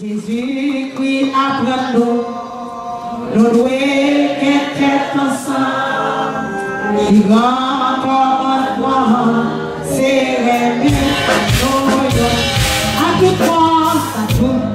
Jésus-Christ apprend nous, nous devons être ensemble. Il grand commandement, c'est remis à toute force, à toute.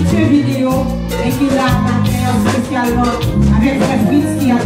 dice video e chi l'ha perché ho specialno a me trasmissione